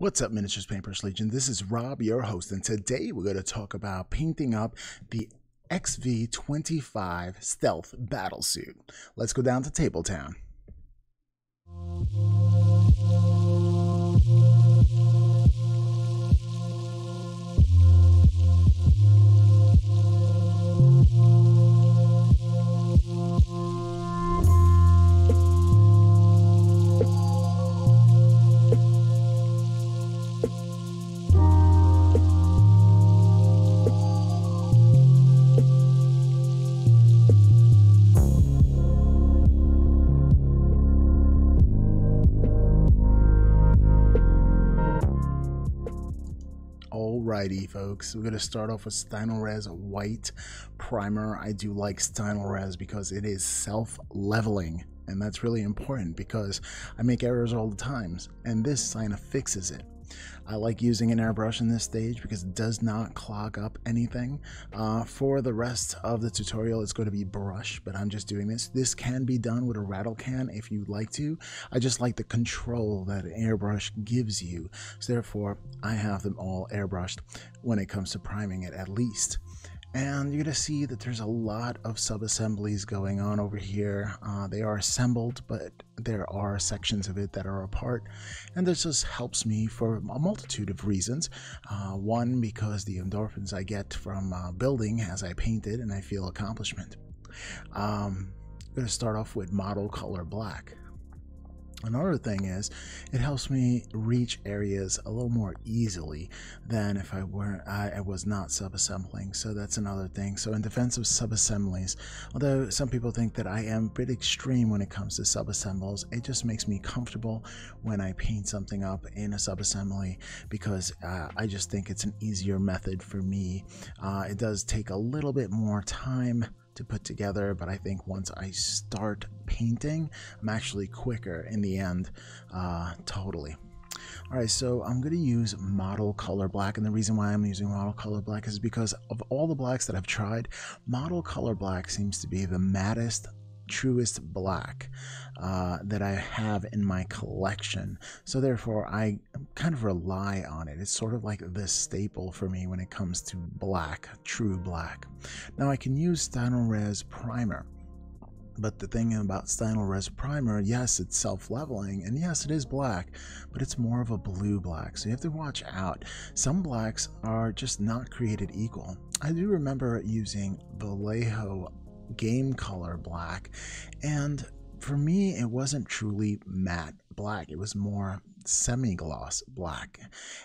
What's up, Miniatures Paintbrush Legion? This is Rob, your host, and today we're going to talk about painting up the XV25 Stealth Battlesuit. Let's go down to Tabletown. Folks, we're going to start off with Stynylrez White Primer. I do like Stynylrez because it is self-leveling, and that's really important because I make errors all the times, and this of fixes it. I like using an airbrush in this stage because it does not clog up anything. Uh, for the rest of the tutorial, it's going to be brush, but I'm just doing this. This can be done with a rattle can if you'd like to. I just like the control that an airbrush gives you. So therefore, I have them all airbrushed when it comes to priming it at least and you're to see that there's a lot of sub-assemblies going on over here. Uh, they are assembled, but there are sections of it that are apart, and this just helps me for a multitude of reasons. Uh, one, because the endorphins I get from uh, building as I paint it, and I feel accomplishment. Um, I'm to start off with model color black. Another thing is, it helps me reach areas a little more easily than if I were I, I was not subassembling. So that's another thing. So in defense of subassemblies, although some people think that I am a bit extreme when it comes to subassembles, it just makes me comfortable when I paint something up in a subassembly because uh, I just think it's an easier method for me. Uh, it does take a little bit more time to put together, but I think once I start painting, I'm actually quicker in the end, uh, totally. All right, so I'm going to use model color black, and the reason why I'm using model color black is because of all the blacks that I've tried, model color black seems to be the mattest truest black uh, that I have in my collection. So therefore, I kind of rely on it. It's sort of like the staple for me when it comes to black, true black. Now I can use Stynylrez primer. But the thing about Stynylrez primer, yes, it's self-leveling, and yes, it is black, but it's more of a blue black, so you have to watch out. Some blacks are just not created equal. I do remember using Vallejo game color black. And for me, it wasn't truly matte black, it was more semi gloss black.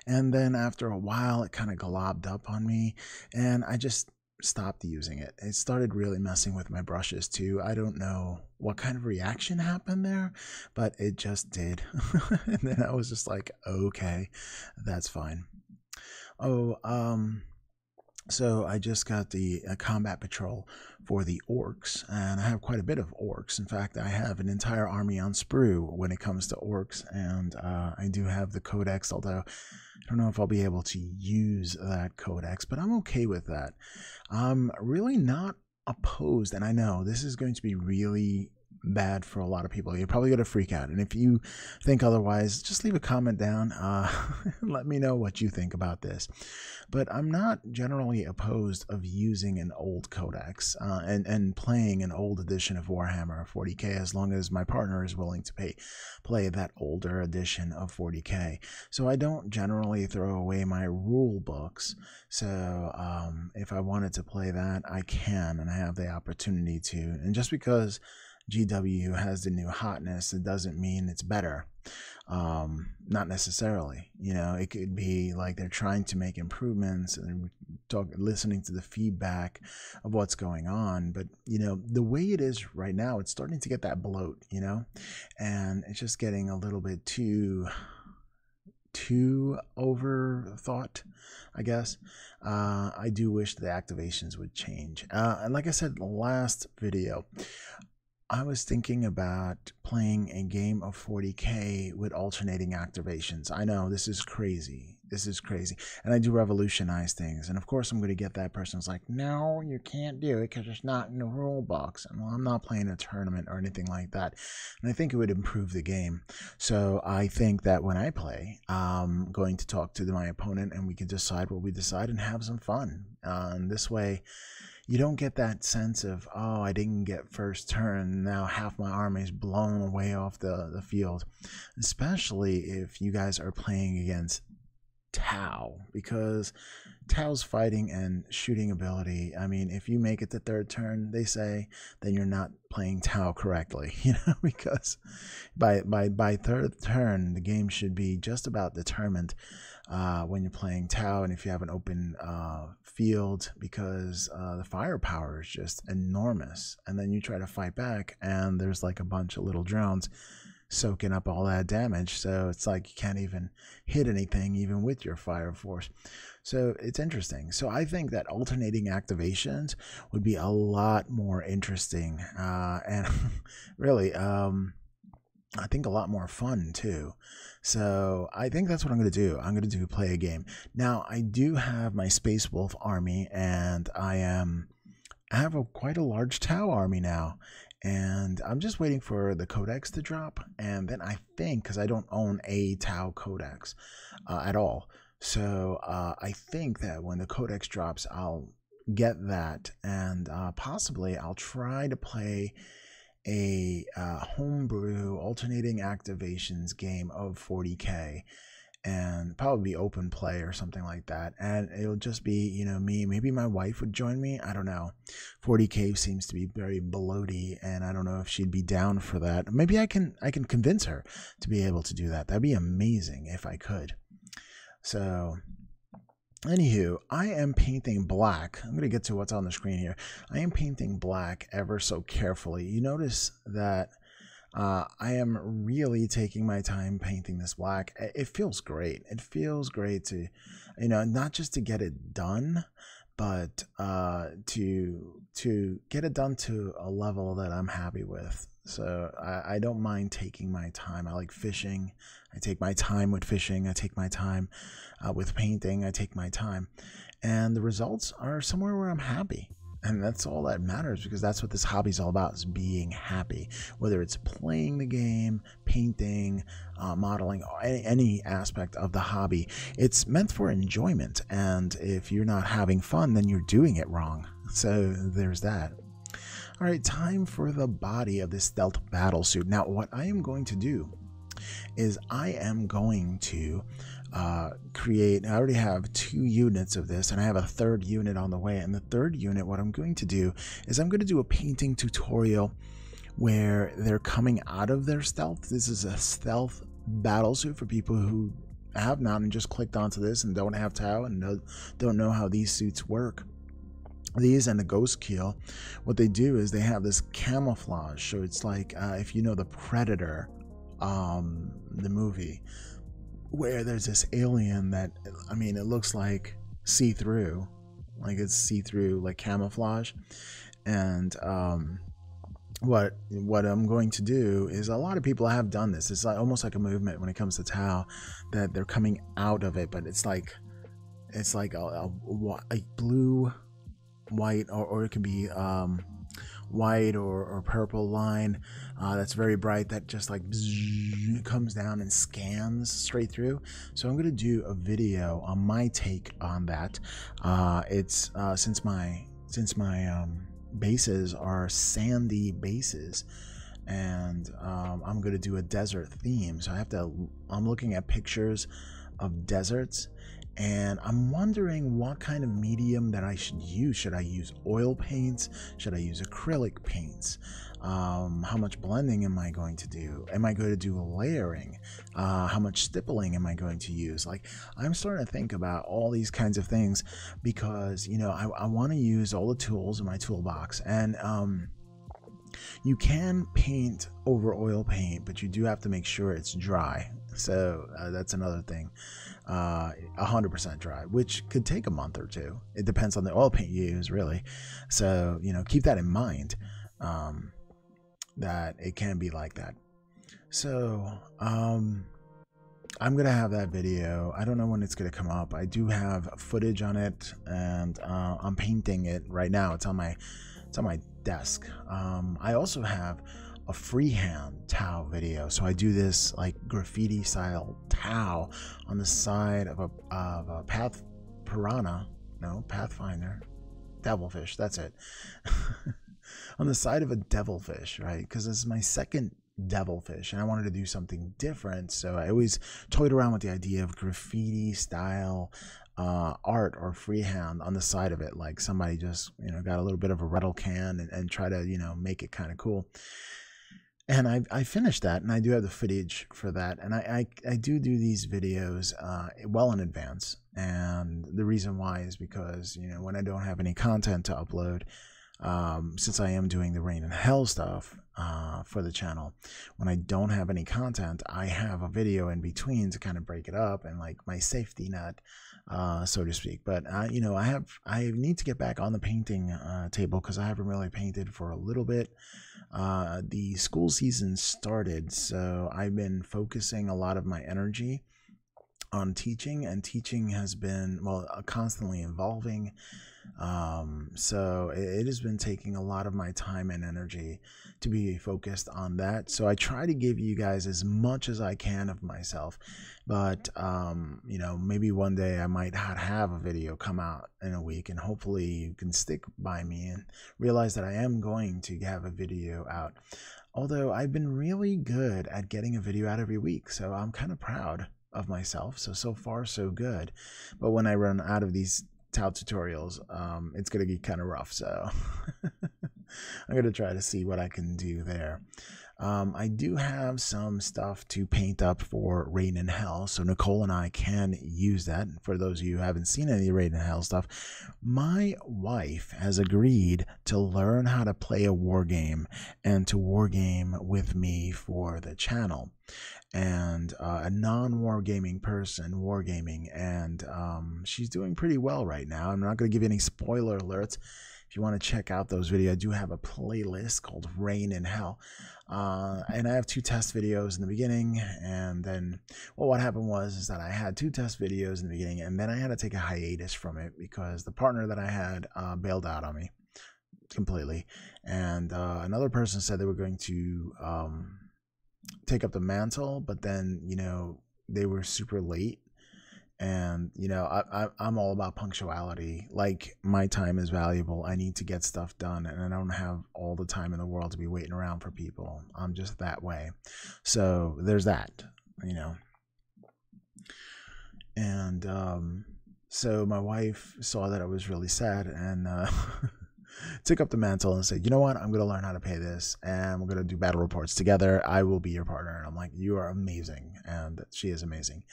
And then after a while, it kind of globbed up on me, and I just stopped using it. It started really messing with my brushes too. I don't know what kind of reaction happened there, but it just did. and then I was just like, okay, that's fine. Oh, um, so I just got the uh, combat patrol for the orcs, and I have quite a bit of orcs. In fact, I have an entire army on sprue when it comes to orcs, and uh, I do have the codex, although I don't know if I'll be able to use that codex, but I'm okay with that. I'm really not opposed, and I know this is going to be really bad for a lot of people. You're probably going to freak out. And if you think otherwise, just leave a comment down. Uh, let me know what you think about this. But I'm not generally opposed of using an old codex uh, and, and playing an old edition of Warhammer 40k as long as my partner is willing to pay, play that older edition of 40k. So I don't generally throw away my rule books. So um, if I wanted to play that, I can and I have the opportunity to. And just because GW has the new hotness, it doesn't mean it's better. Um, not necessarily. You know, it could be like they're trying to make improvements and talk, listening to the feedback of what's going on. But you know, the way it is right now, it's starting to get that bloat. You know, and it's just getting a little bit too too overthought, I guess. Uh, I do wish the activations would change. Uh, and like I said the last video, I was thinking about playing a game of 40k with alternating activations. I know this is crazy. this is crazy. And I do revolutionize things. And of course, I'm going to get that person who's like, no, you can't do it because it's not in the rule box. And well, I'm not playing a tournament or anything like that. And I think it would improve the game. So I think that when I play, I'm going to talk to my opponent and we can decide what we decide and have some fun. Uh, and this way, you don't get that sense of oh i didn't get first turn now half my army is blown away off the, the field. Especially if you guys are playing against tau because tau's fighting and shooting ability i mean if you make it to third turn they say then you're not playing tau correctly you know because by by by third turn the game should be just about determined uh, when you're playing Tau and if you have an open uh, field because uh, the firepower is just enormous. And then you try to fight back and there's like a bunch of little drones soaking up all that damage. So it's like you can't even hit anything even with your fire force. So it's interesting. So I think that alternating activations would be a lot more interesting uh, and really, um, I think a lot more fun too. So I think that's what I'm going to do. I'm going to do play a game. Now I do have my Space Wolf army, and I am I have a quite a large Tau army now, and I'm just waiting for the codex to drop, and then I think because I don't own a Tau codex uh, at all, so uh, I think that when the codex drops, I'll get that, and uh, possibly I'll try to play a uh, homebrew alternating activations game of 40k and probably open play or something like that. And it'll just be you know me maybe my wife would join me i don't know. 40k seems to be very bloaty and i don't know if she'd be down for that. Maybe i can i can convince her to be able to do that. That'd be amazing if i could. So Anywho, I am painting black. I'm going to get to what's on the screen here. I am painting black ever so carefully. You notice that uh, I am really taking my time painting this black. It feels great. It feels great to, you know, not just to get it done, but uh, to to get it done to a level that I'm happy with. So I, I don't mind taking my time. I like fishing. I take my time with fishing. I take my time uh, with painting. I take my time. And the results are somewhere where I'm happy. And that's all that matters because that's what this hobby is all about is being happy. Whether it's playing the game, painting, uh, modeling, any, any aspect of the hobby, it's meant for enjoyment. And if you're not having fun, then you're doing it wrong. So there's that. All right, time for the body of this stealth battle suit. Now, what I am going to do is I am going to uh, create, I already have two units of this and I have a third unit on the way. And the third unit, what I'm going to do is I'm going to do a painting tutorial where they're coming out of their stealth. This is a stealth battle suit for people who have not and just clicked onto this and don't have Tau and don't know how these suits work these and the Ghostkeel what they do is they have this camouflage so it's like uh, if you know the predator um, the movie where there's this alien that i mean it looks like see-through like it's see-through like camouflage and um, what what I'm going to do is a lot of people have done this. It's like almost like a movement when it comes to Tau that they're coming out of it, but it's like it's like a, a, a blue white or, or it can be um, white or, or purple line uh, that's very bright that just like comes down and scans straight through. So i'm going to do a video on my take on that. Uh, it's uh, since my since my um, bases are sandy bases and um, i'm going to do a desert theme. So i have to i'm looking at pictures of deserts and I'm wondering what kind of medium that I should use. Should I use oil paints? Should I use acrylic paints? Um, how much blending am I going to do? Am I going to do layering? Uh, how much stippling am I going to use? Like, I'm starting to think about all these kinds of things because, you know, I, I want to use all the tools in my toolbox. And, um, you can paint over oil paint, but you do have to make sure it's dry. So uh, that's another thing uh, 100% dry, which could take a month or two. It depends on the oil paint you use, really. So, you know, keep that in mind um, that it can be like that. So, um, I'm gonna have that video. I don't know when it's gonna come up. I do have footage on it, and uh, I'm painting it right now. It's on my it's on my desk. Um, I also have a freehand Tau video. So I do this like graffiti style Tau on the side of a of a path piranha, no Pathfinder, devilfish. That's it. on the side of a devilfish, right? Because this is my second devilfish and I wanted to do something different. So I always toyed around with the idea of graffiti style uh, art or freehand on the side of it. Like somebody just, you know, got a little bit of a rattle can and, and try to, you know, make it kind of cool. And I, I finished that and I do have the footage for that. And I, I, I do do these videos uh, well in advance. And the reason why is because, you know, when I don't have any content to upload, um, since I am doing the rain and hell stuff uh, for the channel, when I don't have any content, I have a video in between to kind of break it up and like my safety net, uh, so to speak. But uh, you know, I have I need to get back on the painting uh, table because I haven't really painted for a little bit. Uh, the school season started, so I've been focusing a lot of my energy on teaching, and teaching has been well constantly evolving. Um, so it, it, has been taking a lot of my time and energy to be focused on that. So I try to give you guys as much as I can of myself, but um, you know, maybe one day I might not have a video come out in a week, and hopefully you can stick by me and realize that I am going to have a video out. Although I've been really good at getting a video out every week, so I'm kind of proud of myself. So so far so good. But when I run out of these Tau tutorials, um, it's going to be kind of rough. So I'm going to try to see what I can do there. Um, I do have some stuff to paint up for Rain in Hell, so Nicole and I can use that. For those of you who haven't seen any Rain in Hell stuff, my wife has agreed to learn how to play a war game and to war game with me for the channel and uh, a non-wargaming person wargaming and um, she's doing pretty well right now i'm not going to give you any spoiler alerts if you want to check out those videos i do have a playlist called rain in hell. Uh, and i have two test videos in the beginning and then well what happened was is that i had two test videos in the beginning and then i had to take a hiatus from it because the partner that i had uh, bailed out on me completely. And uh, another person said they were going to um, take up the mantle, but then you know they were super late, and you know I, I am all about punctuality. Like my time is valuable. I need to get stuff done, and I don't have all the time in the world to be waiting around for people. I'm just that way. So there's that, you know. And um, so my wife saw that I was really sad, and. Uh, took up the mantle and said, you know what? I'm going to learn how to pay this and we're going to do battle reports together. I will be your partner. And I'm like, you are amazing. And she is amazing.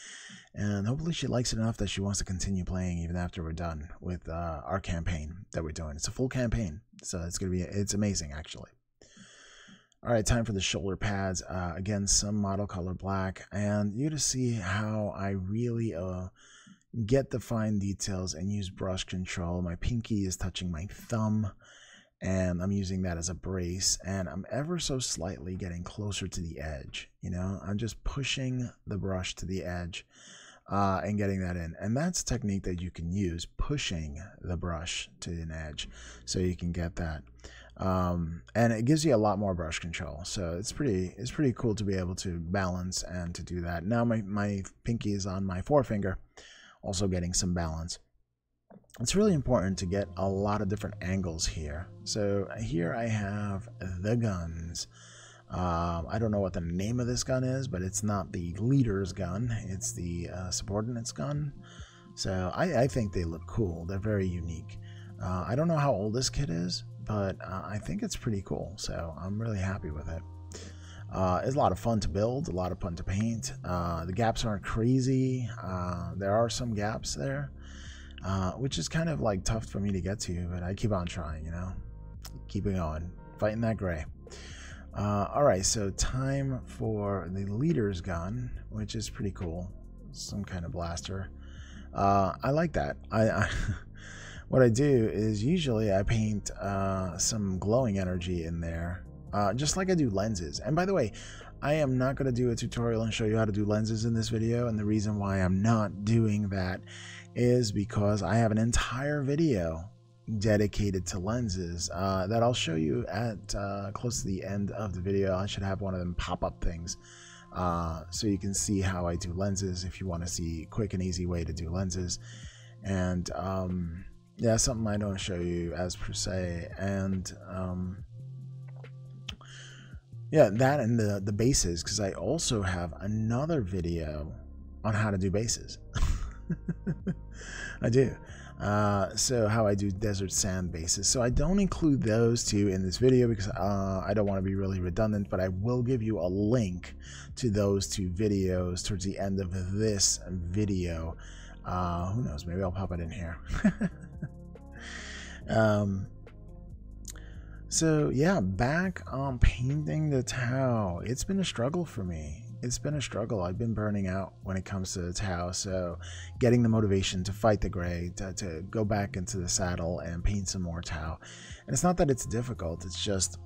And hopefully she likes it enough that she wants to continue playing even after we're done with uh, our campaign that we're doing. It's a full campaign. So it's going to be, it's amazing actually. All right, time for the shoulder pads. Uh, again, some model color black. And you to see how I really, uh, get the fine details and use brush control. My pinky is touching my thumb and I'm using that as a brace and I'm ever so slightly getting closer to the edge. You know, I'm just pushing the brush to the edge uh, and getting that in. And that's a technique that you can use, pushing the brush to an edge so you can get that. Um, and it gives you a lot more brush control. So it's pretty, it's pretty cool to be able to balance and to do that. Now my, my pinky is on my forefinger also getting some balance. It's really important to get a lot of different angles here. So here I have the guns. Um, I don't know what the name of this gun is, but it's not the leader's gun. It's the uh, subordinate's gun. So I, I, think they look cool. They're very unique. Uh, I don't know how old this kit is, but uh, I think it's pretty cool. So I'm really happy with it. Uh, it's a lot of fun to build, a lot of fun to paint. Uh, the gaps aren't crazy. Uh, there are some gaps there, uh, which is kind of like tough for me to get to, but I keep on trying, you know, keeping on, fighting that gray. Uh, all right, so time for the leader's gun, which is pretty cool. Some kind of blaster. Uh, I like that. I, I what I do is usually I paint some glowing energy in there uh, just like I do lenses. And by the way, I am not going to do a tutorial and show you how to do lenses in this video. And the reason why I'm not doing that is because I have an entire video dedicated to lenses uh, that I'll show you at uh, close to the end of the video. I should have one of them pop up things uh, so you can see how I do lenses if you want to see quick and easy way to do lenses. And um, yeah, something I don't show you as per se. And um, yeah, that and the, the bases because I also have another video on how to do bases. I do. Uh, so how I do desert sand bases. So I don't include those two in this video because uh, I don't want to be really redundant, but I will give you a link to those two videos towards the end of this video. Uh, who knows? Maybe I'll pop it in here. um, so yeah, back on painting the Tau. It's been a struggle for me it's been a struggle. I've been burning out when it comes to the Tau. So, getting the motivation to fight the gray, to, to go back into the saddle and paint some more Tau. And it's not that it's difficult, it's just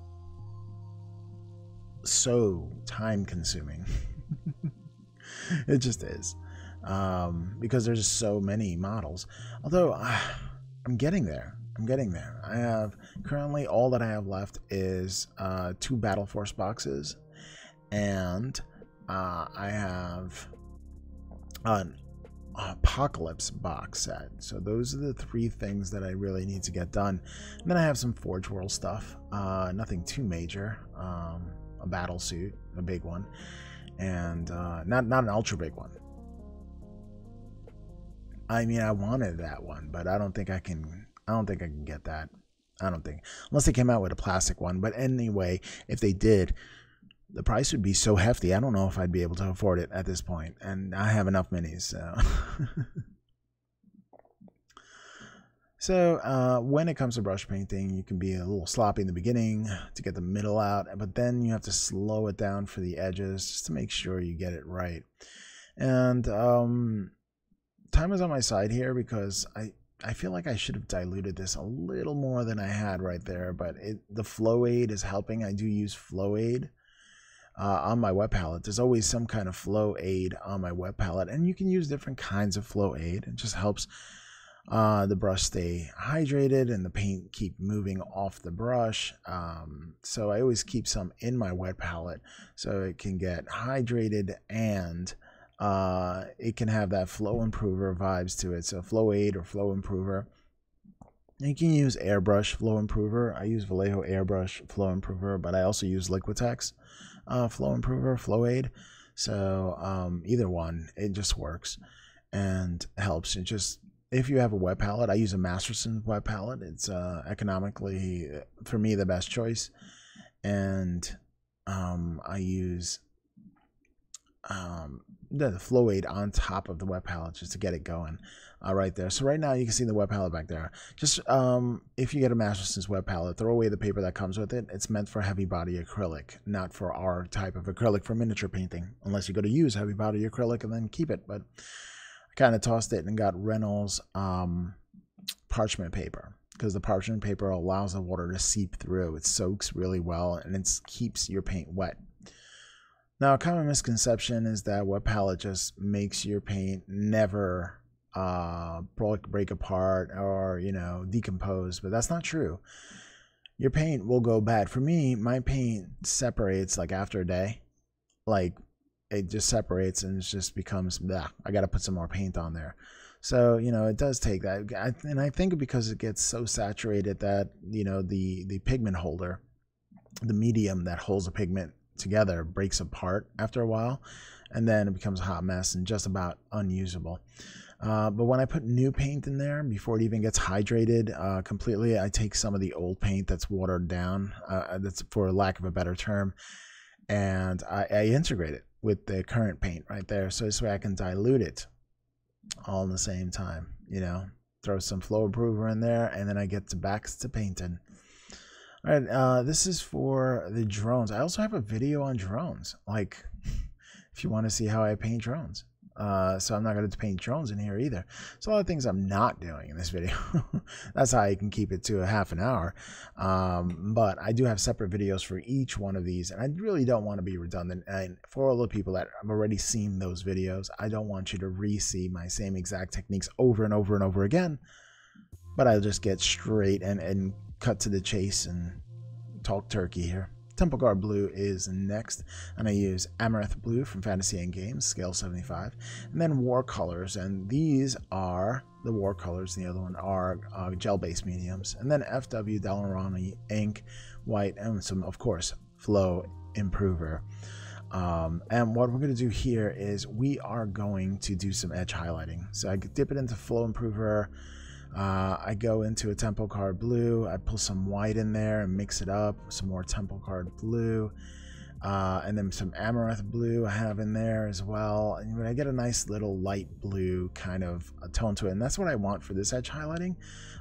so time consuming. it just is. Um, because there's so many models. Although, uh, I'm getting there. I'm getting there. I have currently all that I have left is uh, two Battle Force boxes and uh, I have an apocalypse box set. So those are the three things that I really need to get done. And then I have some Forge World stuff. Uh, nothing too major. Um, a battle suit, a big one, and uh, not not an ultra big one. I mean, I wanted that one, but I don't think I can. I don't think I can get that. I don't think unless they came out with a plastic one. But anyway, if they did, the price would be so hefty. I don't know if I'd be able to afford it at this point, and I have enough minis. So, so uh, when it comes to brush painting, you can be a little sloppy in the beginning to get the middle out, but then you have to slow it down for the edges just to make sure you get it right. And um, time is on my side here because I I feel like I should have diluted this a little more than I had right there, but it, the flow aid is helping. I do use flow aid uh, on my wet palette. There's always some kind of flow aid on my wet palette, and you can use different kinds of flow aid. It just helps uh, the brush stay hydrated and the paint keep moving off the brush. Um, so I always keep some in my wet palette so it can get hydrated and uh, it can have that flow improver vibes to it. So flow aid or flow improver. You can use airbrush flow improver. I use Vallejo airbrush flow improver, but I also use Liquitex uh, flow improver, flow aid. So um, either one, it just works and helps. It just if you have a wet palette, I use a Masterson wet palette. It's uh, economically for me the best choice, and um, I use um, the, flow aid on top of the wet palette just to get it going uh, right there. So right now you can see the wet palette back there. Just um, if you get a Masterson's wet palette, throw away the paper that comes with it. It's meant for heavy body acrylic, not for our type of acrylic for miniature painting, unless you go to use heavy body acrylic and then keep it. But I kind of tossed it and got Reynolds um, parchment paper because the parchment paper allows the water to seep through. It soaks really well and it keeps your paint wet. Now, a common misconception is that wet palette just makes your paint never uh, break apart or you know decompose, but that's not true. Your paint will go bad. For me, my paint separates like after a day, like it just separates and it just becomes. Bleh, I got to put some more paint on there. So you know it does take that, and I think because it gets so saturated that you know the the pigment holder, the medium that holds the pigment together breaks apart after a while, and then it becomes a hot mess and just about unusable. Uh, but when I put new paint in there before it even gets hydrated uh, completely, I take some of the old paint that's watered down, uh, that's for lack of a better term, and I, I, integrate it with the current paint right there. So this way I can dilute it all in the same time, you know, throw some flow improver in there, and then I get to back to painting. All right, uh, this is for the drones. I also have a video on drones, like if you want to see how I paint drones. Uh, so I'm not going to paint drones in here either. So a lot of things I'm not doing in this video. That's how I can keep it to a half an hour. Um, but I do have separate videos for each one of these, and I really don't want to be redundant. And for all the people that have already seen those videos, I don't want you to re-see my same exact techniques over and over and over again. But I'll just get straight and, and cut to the chase and talk turkey here. Temple Guard Blue is next, and I use Amarith Blue from Fantasy and Games, scale 75, and then War Colors, and these are the War Colors, and the other one are uh, gel-based mediums, and then FW Daler-Rowney Ink, White, and some, of course, Flow Improver. Um, and what we're going to do here is we are going to do some edge highlighting. So I dip it into Flow Improver, uh, I go into a Temple Guard Blue, I pull some white in there and mix it up, some more Temple Guard Blue, uh, and then some Amarith Blue I have in there as well. And when I get a nice little light blue kind of tone to it, and that's what I want for this edge highlighting.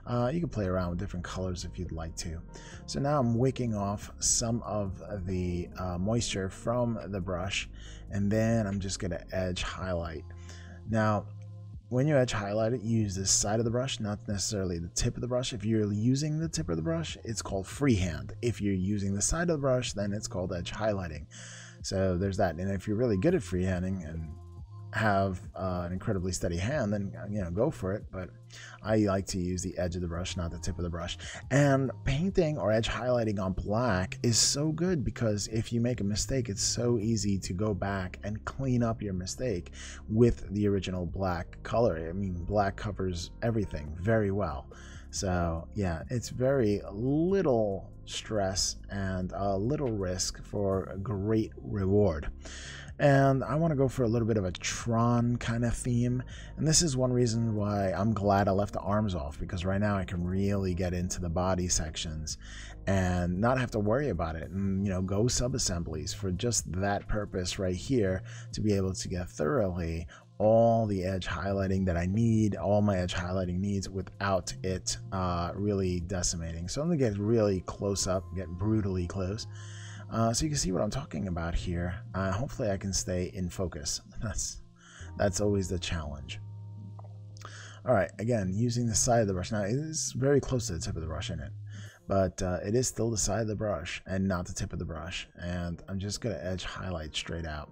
Uh, you can play around with different colors if you'd like to. So now I'm wicking off some of the uh, moisture from the brush, and then I'm just going to edge highlight. Now, when you edge highlight it, use the side of the brush, not necessarily the tip of the brush. If you're using the tip of the brush, it's called freehand. If you're using the side of the brush, then it's called edge highlighting. So there's that. And if you're really good at freehanding and have uh, an incredibly steady hand, then you know go for it. But I like to use the edge of the brush, not the tip of the brush. And painting or edge highlighting on black is so good because if you make a mistake, it's so easy to go back and clean up your mistake with the original black color. I mean, black covers everything very well. So yeah, it's very little stress and a little risk for a great reward and I want to go for a little bit of a Tron kind of theme. And this is one reason why I'm glad I left the arms off because right now I can really get into the body sections and not have to worry about it and you know go sub assemblies for just that purpose right here to be able to get thoroughly all the edge highlighting that I need, all my edge highlighting needs without it uh, really decimating. So I'm gonna get really close up, get brutally close. Uh, so you can see what I'm talking about here. Uh, hopefully I can stay in focus. That's, that's always the challenge. All right, again, using the side of the brush. Now, it is very close to the tip of the brush in it, but uh, it is still the side of the brush and not the tip of the brush. And I'm just going to edge highlight straight out.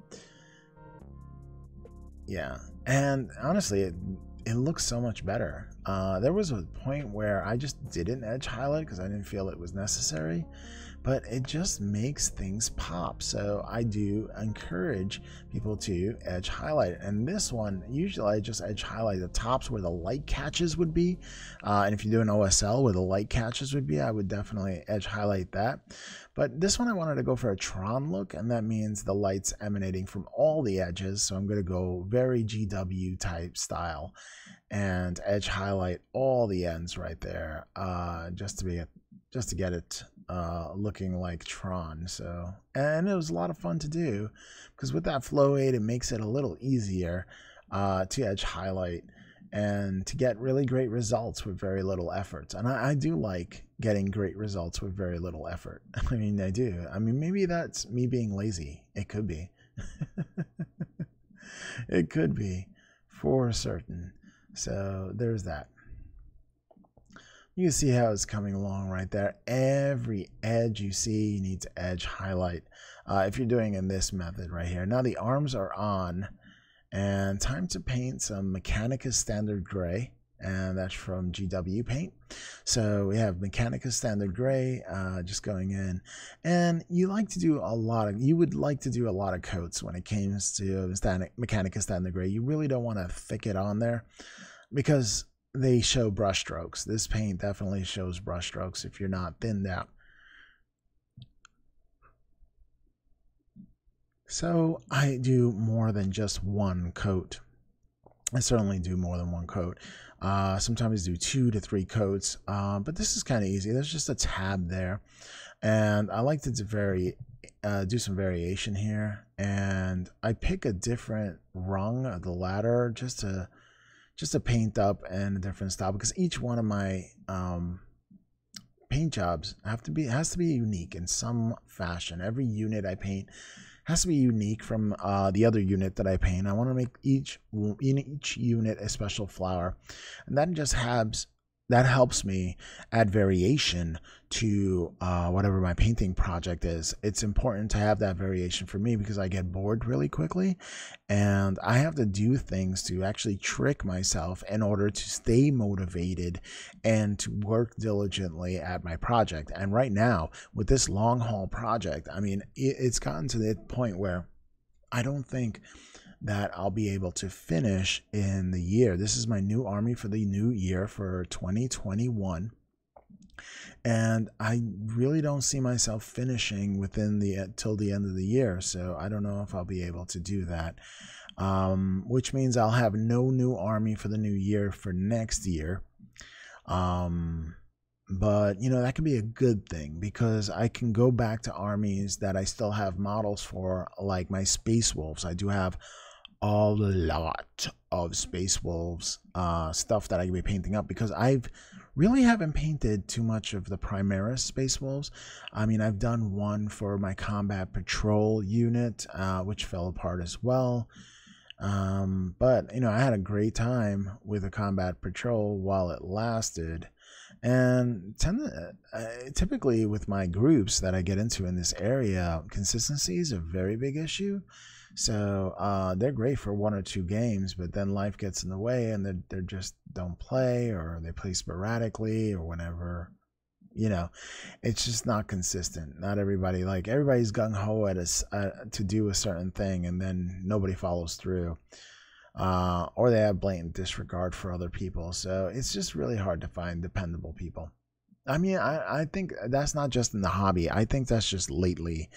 Yeah, and honestly, it, it looks so much better. Uh, there was a point where I just didn't edge highlight because I didn't feel it was necessary but it just makes things pop. So I do encourage people to edge highlight. And this one, usually I just edge highlight the tops where the light catches would be. Uh, and if you do an OSL where the light catches would be, I would definitely edge highlight that. But this one I wanted to go for a Tron look, and that means the light's emanating from all the edges. So I'm going to go very GW type style and edge highlight all the ends right there uh, just to be just to get it uh, looking like Tron. So, and it was a lot of fun to do because with that flow aid, it makes it a little easier uh, to edge highlight and to get really great results with very little effort. And I, I, do like getting great results with very little effort. I mean, I do. I mean, maybe that's me being lazy. It could be. it could be for certain. So there's that. You can see how it's coming along right there. Every edge you see, you need to edge highlight uh, if you're doing in this method right here. Now the arms are on and time to paint some Mechanicus Standard Gray and that's from GW Paint. So we have Mechanicus Standard Gray uh, just going in, and you like to do a lot of, you would like to do a lot of coats when it comes to Mechanicus Standard Gray. You really don't want to thick it on there because they show brushstrokes. This paint definitely shows brushstrokes if you're not thinned out. So I do more than just one coat. I certainly do more than one coat. Uh, sometimes do two to three coats, uh, but this is kind of easy. There's just a tab there, and I like to vary, uh, do some variation here. And I pick a different rung of the ladder just to just to paint up and a different style because each one of my um, paint jobs have to be has to be unique in some fashion. Every unit I paint has to be unique from uh, the other unit that I paint. I want to make each in each unit a special flower, and that just has that helps me add variation to uh, whatever my painting project is. It's important to have that variation for me because I get bored really quickly and I have to do things to actually trick myself in order to stay motivated and to work diligently at my project. And right now, with this long haul project, I mean, it's gotten to the point where I don't think that I'll be able to finish in the year. This is my new army for the new year for 2021. And I really don't see myself finishing within the uh, till the end of the year. So I don't know if I'll be able to do that. Um, which means I'll have no new army for the new year for next year. Um, but you know that can be a good thing because I can go back to armies that I still have models for, like my Space Wolves. I do have a lot of Space Wolves uh, stuff that I can be painting up because I've really haven't painted too much of the Primaris Space Wolves. I mean, I've done one for my Combat Patrol unit, uh, which fell apart as well. Um, but, you know, I had a great time with the Combat Patrol while it lasted. And tend to, uh, typically with my groups that I get into in this area, consistency is a very big issue. So uh, they're great for one or two games, but then life gets in the way and they they just don't play or they play sporadically or whenever. You know, it's just not consistent. Not everybody like everybody's gung ho at us uh, to do a certain thing and then nobody follows through. Uh, or they have blatant disregard for other people. So it's just really hard to find dependable people. I mean, I, I think that's not just in the hobby. I think that's just lately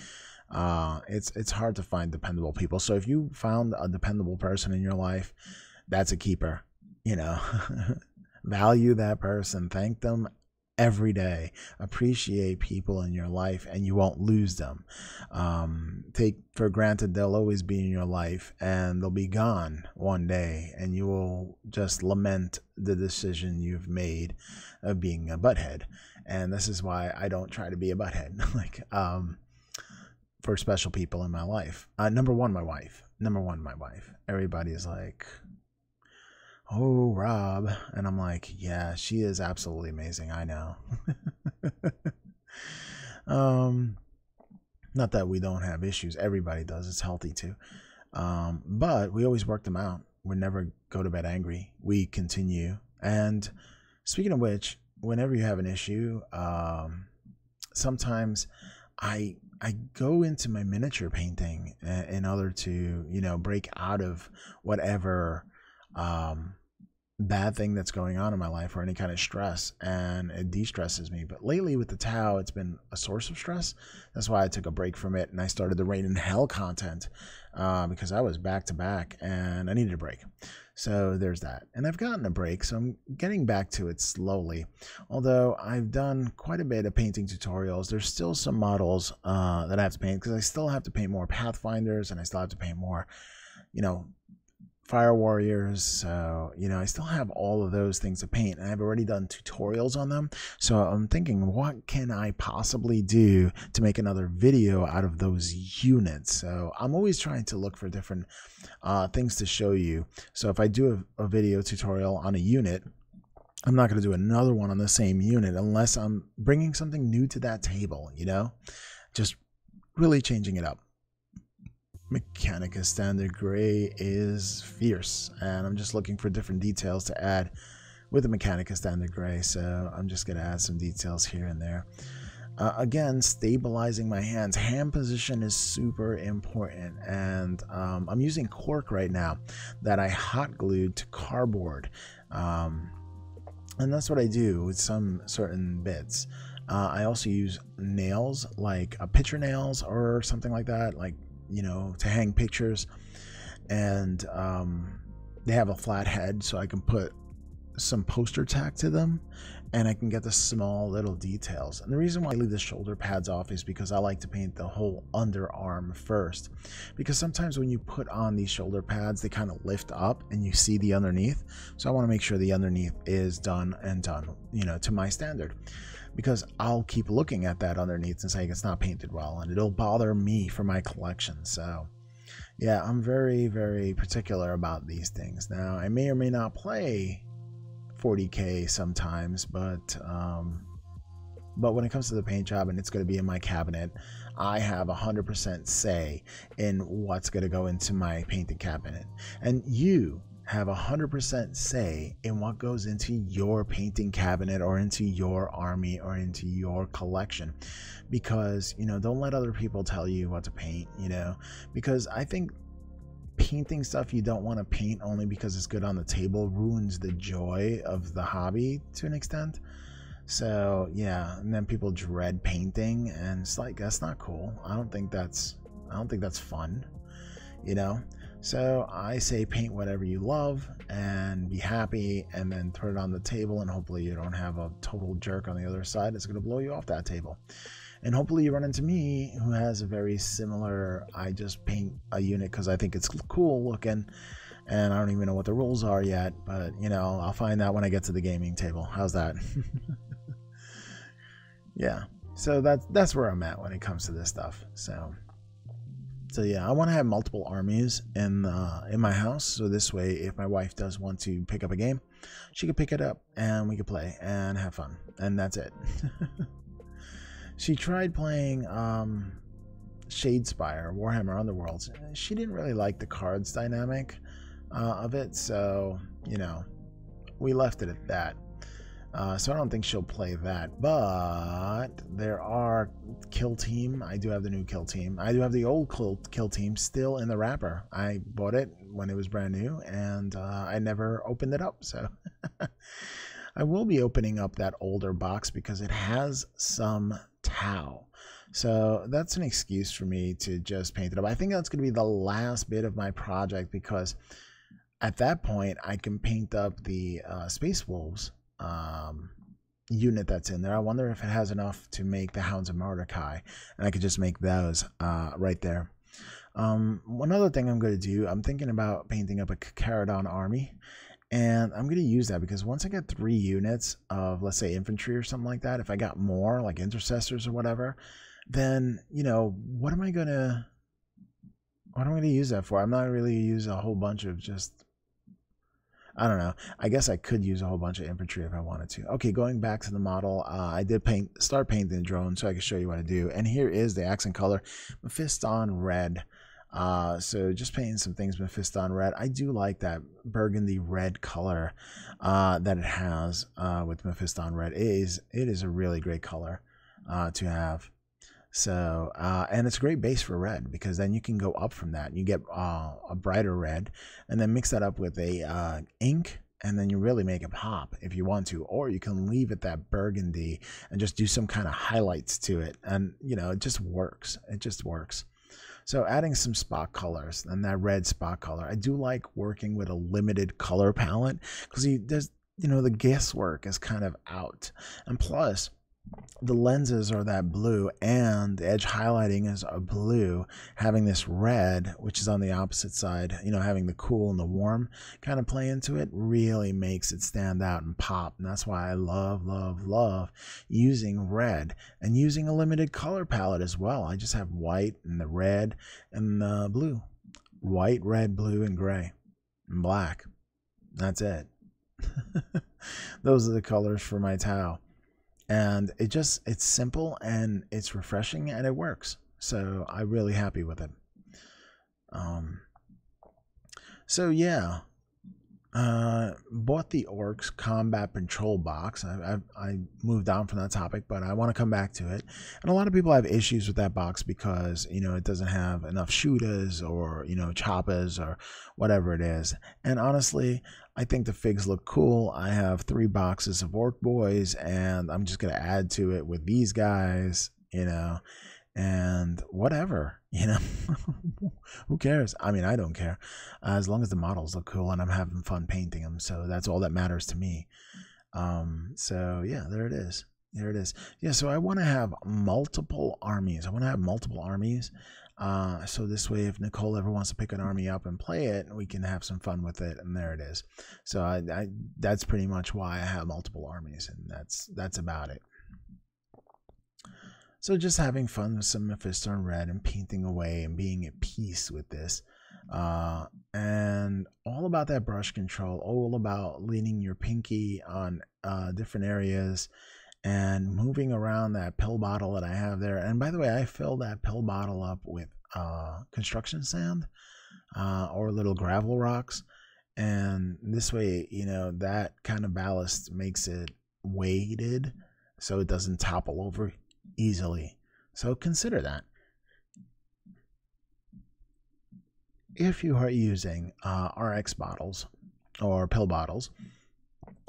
uh, it's it's hard to find dependable people. So if you found a dependable person in your life, that's a keeper. You know, value that person, thank them every day. Appreciate people in your life, and you won't lose them. Um, take for granted they'll always be in your life, and they'll be gone one day, and you will just lament the decision you've made of being a butthead. And this is why I don't try to be a butthead. like, um, for special people in my life. Uh, number one, my wife. Number one, my wife. Everybody is like, oh, Rob. And I'm like, yeah, she is absolutely amazing. I know. um, not that we don't have issues. Everybody does. It's healthy too. Um, but we always work them out. We never go to bed angry. We continue. And speaking of which, whenever you have an issue, um, sometimes I I go into my miniature painting in order to, you know, break out of whatever um, bad thing that's going on in my life or any kind of stress and it de-stresses me. But lately with the tau it's been a source of stress. That's why i took a break from it and i started the rain in hell content uh, because i was back to back and i needed a break. So there's that. And i've gotten a break so i'm getting back to it slowly. Although i've done quite a bit of painting tutorials there's still some models uh, that i have to paint because i still have to paint more pathfinders and i still have to paint more you know Fire Warriors. So, you know, I still have all of those things to paint. And I've already done tutorials on them. So I'm thinking, what can I possibly do to make another video out of those units? So I'm always trying to look for different uh, things to show you. So if I do a, a video tutorial on a unit, I'm not going to do another one on the same unit unless I'm bringing something new to that table, you know? Just really changing it up. Mechanica Standard Gray is fierce, and I'm just looking for different details to add with the Mechanica Standard Gray, so I'm just going to add some details here and there. Uh, again, stabilizing my hands. Hand position is super important, and um, I'm using cork right now that I hot glued to cardboard. Um, and that's what I do with some certain bits. Uh, I also use nails, like uh, picture nails or something like that, like you know, to hang pictures. And um, they have a flat head, so I can put some poster tack to them and I can get the small little details. And the reason why I leave the shoulder pads off is because I like to paint the whole underarm first. Because sometimes when you put on these shoulder pads, they kind of lift up and you see the underneath. So I want to make sure the underneath is done and done, you know, to my standard. Because I'll keep looking at that underneath and saying it's not painted well, and it'll bother me for my collection. So, yeah, I'm very, very particular about these things. Now, I may or may not play 40k sometimes, but um, but when it comes to the paint job and it's going to be in my cabinet, I have 100% say in what's going to go into my painted cabinet. And you have 100% say in what goes into your painting cabinet or into your army or into your collection. Because you know don't let other people tell you what to paint you know? Because i think painting stuff you don't want to paint only because it's good on the table ruins the joy of the hobby to an extent. So yeah and then people dread painting and it's like that's not cool. I don't think that's i don't think that's fun you know so I say paint whatever you love and be happy and then throw it on the table and hopefully you don't have a total jerk on the other side that's going to blow you off that table. And hopefully you run into me who has a very similar I just paint a unit because I think it's cool looking and I don't even know what the rules are yet, but you know, I'll find out when I get to the gaming table. How's that? yeah. So that's that's where I'm at when it comes to this stuff. So so yeah, I want to have multiple armies in uh, in my house. So this way, if my wife does want to pick up a game, she could pick it up and we could play and have fun. And that's it. she tried playing um, Shadespire, Warhammer Underworlds. She didn't really like the cards dynamic uh, of it, so you know, we left it at that. Uh, so I don't think she'll play that. But there are Kill Team. I do have the new Kill Team. I do have the old Kill, Kill Team still in the wrapper. I bought it when it was brand new and uh, I never opened it up. So I will be opening up that older box because it has some Tau. So that's an excuse for me to just paint it up. I think that's going to be the last bit of my project because at that point I can paint up the uh, Space Wolves um, unit that's in there. I wonder if it has enough to make the Hounds of Mordecai, and I could just make those uh, right there. Um, one other thing I'm going to do, I'm thinking about painting up a Kharadron army, and I'm going to use that because once I get three units of, let's say, infantry or something like that, if I got more, like intercessors or whatever, then, you know, what am I going to, what am I going to use that for? I'm not really use a whole bunch of just I don't know. I guess I could use a whole bunch of infantry if I wanted to. Okay, going back to the model, uh, I did paint, start painting the drone so I can show you what I do. And here is the accent color, Mephiston Red. Uh, so just painting some things Mephiston Red. I do like that burgundy red color uh, that it has uh, with Mephiston Red. It is, it is a really great color uh, to have. So, uh, and it's a great base for red because then you can go up from that. You get uh, a brighter red and then mix that up with a uh, ink and then you really make it pop if you want to. Or you can leave it that burgundy and just do some kind of highlights to it. And, you know, it just works. It just works. So adding some spot colors and that red spot color. I do like working with a limited color palette because there's, you know, the guesswork is kind of out. And plus, the lenses are that blue and the edge highlighting is a blue having this red which is on the opposite side you know having the cool and the warm kind of play into it really makes it stand out and pop. And that's why i love love love using red and using a limited color palette as well. I just have white and the red and the blue. White red blue and gray and black. That's it. Those are the colors for my Tau and it just it's simple and it's refreshing and it works. So i'm really happy with it. Um so yeah uh bought the orcs combat patrol box. I, I, I moved on from that topic but i want to come back to it. And a lot of people have issues with that box because you know it doesn't have enough shooters or you know choppers or whatever it is. And honestly I think the figs look cool. I have three boxes of Orc Boys, and I'm just going to add to it with these guys, you know, and whatever, you know. Who cares? I mean, I don't care. Uh, as long as the models look cool and I'm having fun painting them. So that's all that matters to me. Um, so, yeah, there it is. There it is. Yeah, so I want to have multiple armies. I want to have multiple armies. Uh, so this way, if Nicole ever wants to pick an army up and play it, we can have some fun with it. And there it is. So I, I, that's pretty much why I have multiple armies, and that's that's about it. So just having fun with some Mephiston red and painting away and being at peace with this. Uh, and all about that brush control, all about leaning your pinky on uh, different areas and moving around that pill bottle that I have there. And by the way, I fill that pill bottle up with uh, construction sand uh, or little gravel rocks. And this way, you know, that kind of ballast makes it weighted so it doesn't topple over easily. So consider that. If you are using uh, RX bottles or pill bottles,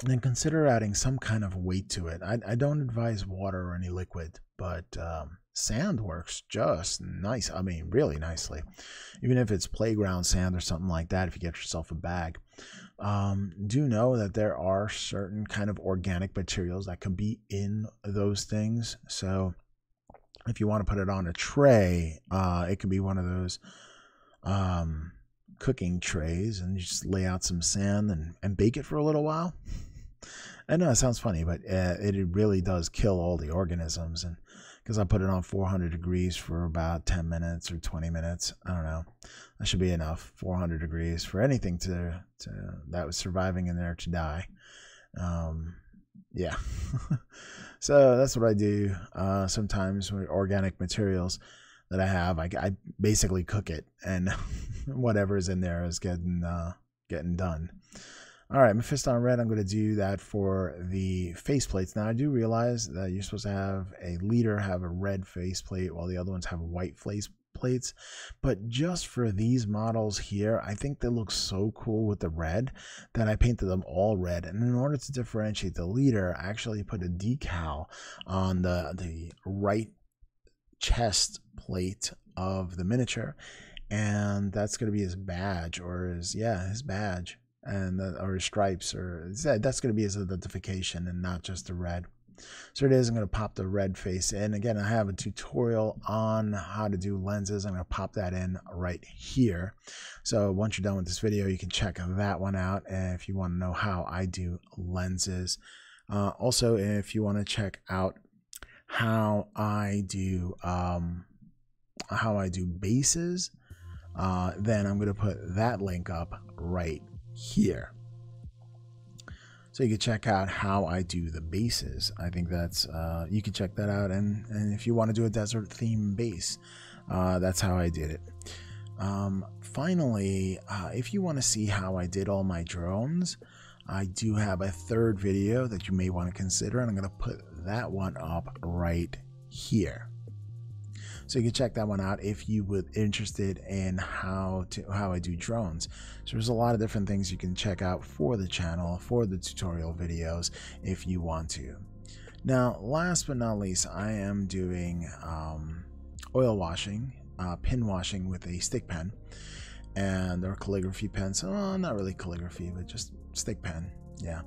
then consider adding some kind of weight to it. I, I don't advise water or any liquid, but um, sand works just nice. I mean, really nicely. Even if it's playground sand or something like that, if you get yourself a bag. Um, do know that there are certain kind of organic materials that can be in those things. So if you want to put it on a tray, uh, it could be one of those um, cooking trays and you just lay out some sand and, and bake it for a little while. I know it sounds funny, but uh, it really does kill all the organisms. And because I put it on 400 degrees for about 10 minutes or 20 minutes, I don't know. That should be enough. 400 degrees for anything to, to that was surviving in there to die. Um, yeah. so that's what I do. Uh, sometimes with organic materials that I have, I, I basically cook it, and whatever is in there is getting uh, getting done. All right, Mephiston Red, I'm going to do that for the faceplates. Now, I do realize that you're supposed to have a leader have a red faceplate while the other ones have white face plates. But just for these models here, I think they look so cool with the red that I painted them all red. And in order to differentiate the leader, I actually put a decal on the, the right chest plate of the miniature. And that's going to be his badge or his, yeah, his badge and or stripes or that's going to be his identification and not just the red. So it is, I'm going to pop the red face in. Again, I have a tutorial on how to do lenses. I'm going to pop that in right here. So once you're done with this video, you can check that one out And if you want to know how I do lenses. Uh, also, if you want to check out how I do um, how I do bases, uh, then I'm going to put that link up right here. So you can check out how I do the bases. I think that's, uh, you can check that out. And, and if you want to do a desert theme base, uh, that's how I did it. Um, finally, uh, if you want to see how I did all my drones, I do have a third video that you may want to consider, and I'm going to put that one up right here. So you can check that one out if you would interested in how to how I do drones. So there's a lot of different things you can check out for the channel for the tutorial videos if you want to. Now, last but not least, I am doing um, oil washing, uh, pin washing with a stick pen and or calligraphy pen. So oh, not really calligraphy, but just stick pen. Yeah.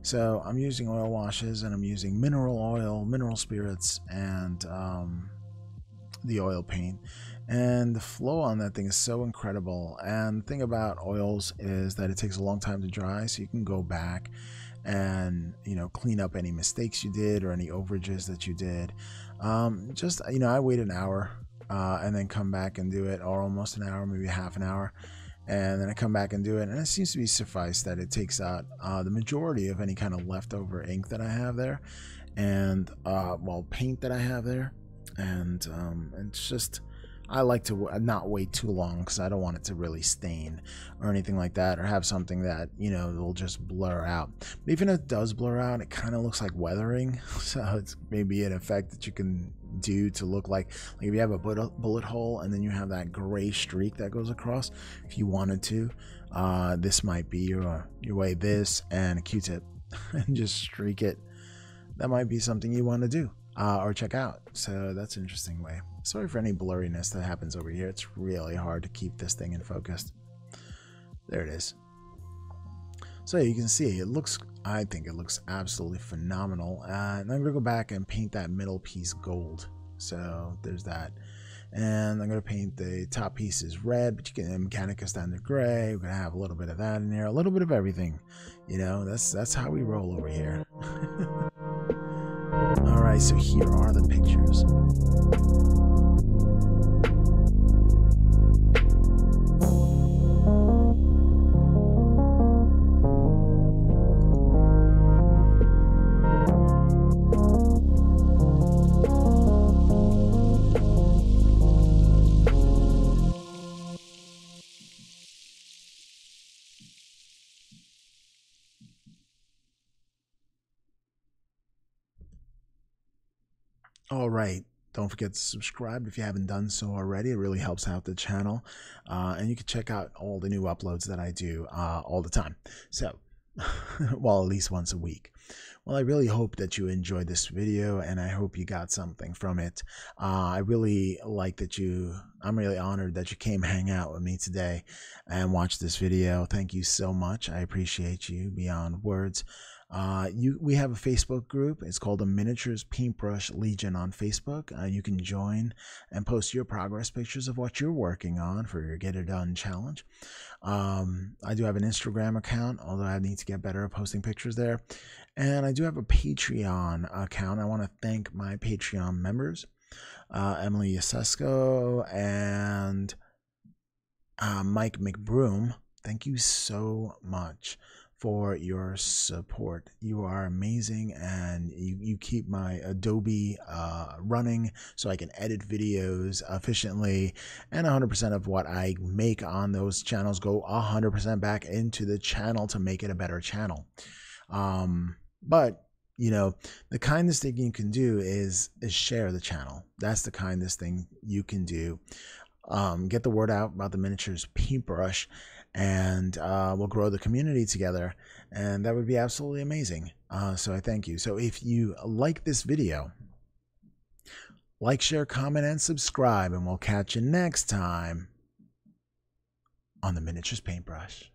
So I'm using oil washes and I'm using mineral oil, mineral spirits, and um, the oil paint. And the flow on that thing is so incredible. And the thing about oils is that it takes a long time to dry so you can go back and you know clean up any mistakes you did or any overages that you did. Um, just you know i wait an hour uh, and then come back and do it or almost an hour maybe half an hour. And then I come back and do it, and it seems to be suffice that it takes out uh, the majority of any kind of leftover ink that I have there, and uh, well, paint that I have there, and um, it's just I like to not wait too long because I don't want it to really stain or anything like that, or have something that you know will just blur out. But even if it does blur out, it kind of looks like weathering, so it's maybe an effect that you can do to look like like if you have a bullet hole and then you have that gray streak that goes across. If you wanted to, uh, this might be your your way. This and a Q-tip, and just streak it. That might be something you want to do uh, or check out. So that's an interesting way. Sorry for any blurriness that happens over here. It's really hard to keep this thing in focus. There it is. So you can see it looks, I think it looks absolutely phenomenal. Uh, and I'm to go back and paint that middle piece gold. So there's that. And I'm to paint the top pieces red, but you can Mechanicus Standard Grey. We're to have a little bit of that in there, a little bit of everything. You know, that's that's how we roll over here. All right, so here are the pictures. Don't forget to subscribe if you haven't done so already. It really helps out the channel. Uh, and you can check out all the new uploads that I do uh, all the time. So, well, at least once a week. Well, I really hope that you enjoyed this video and I hope you got something from it. Uh, I really like that you, I'm really honored that you came hang out with me today and watch this video. Thank you so much. I appreciate you beyond words. Uh, you, we have a Facebook group. It's called the Miniatures Paintbrush Legion on Facebook. Uh, you can join and post your progress pictures of what you're working on for your Get It Done challenge. Um, I do have an Instagram account, although I need to get better at posting pictures there. And I do have a Patreon account. I want to thank my Patreon members, uh, Emily Yasesko and uh, Mike McBroom. Thank you so much for your support. You are amazing and you, you keep my Adobe uh, running so I can edit videos efficiently. And 100% of what I make on those channels go 100% back into the channel to make it a better channel. Um, but you know the kindest thing you can do is is share the channel that's the kindest thing you can do um, get the word out about the miniatures paintbrush and uh, we'll grow the community together. And that would be absolutely amazing. Uh, so I thank you. So if you like this video, like, share, comment, and subscribe, and we'll catch you next time on the Miniatures Paintbrush.